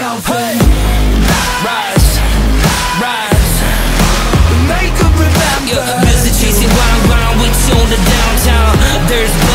yourself and rise, rise. Make them remember. Yo, busy chasing wild, wild, we tune to downtown. There's